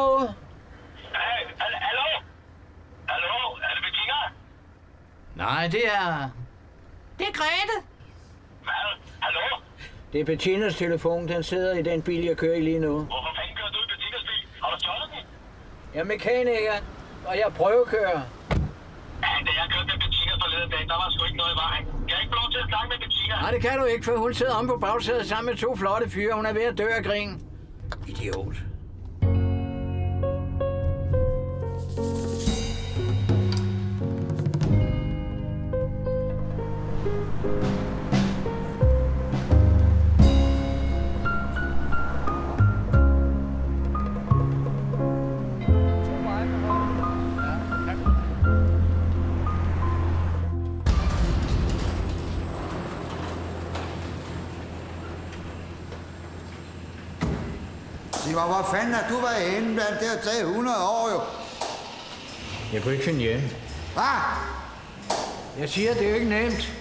derude? Hey, hal- hallo? Hallo? Er det Bettina? Nej, det er... Det er Grete. Hvad? Hallo? Det er Bettinas telefon. Den sidder i den bil, jeg kører i lige nu. Hvorfor fanden kører du i Bettinas bil? Har du stjålet den? Jeg er mekaniker, og jeg prøvekører. Ja, da jeg kørte med Bettina forleden dag, der var sgu ikke noget i vejen. Kan jeg ikke få lov til at snakke med Bettina? Nej, det kan du ikke, for hun sidder om på bagsædet sammen med to flotte fyre. Hun er ved at dø af grin. Idiot. Sig mig, hvor fanden er du været henne blandt det har taget 100 år jo? Jeg kunne ikke finde hjem. Hvad? Jeg siger, det er jo ikke nemt.